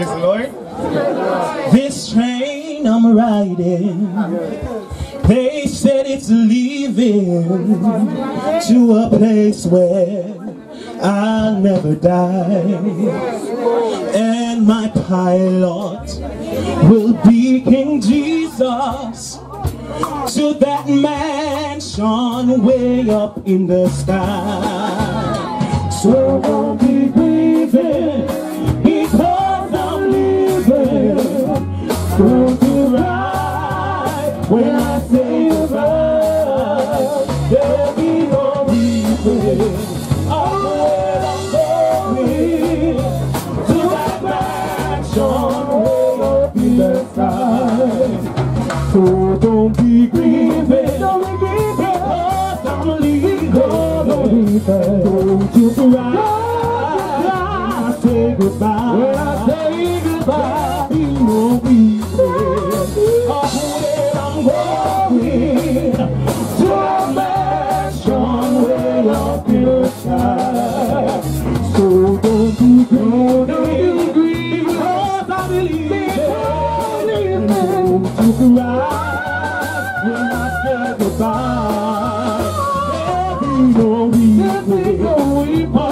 Praise the Lord. This train I'm riding, they said it's leaving to a place where I'll never die. And my pilot will be King Jesus to that mansion way up in the sky. Don't when I say goodbye. Be don't be grieving, don't be grieving. Don't leave Don't you cry. I say goodbye. When I say goodbye, wind to. So don't be you I believe in to cry when I said goodbye. Every no weep, every no.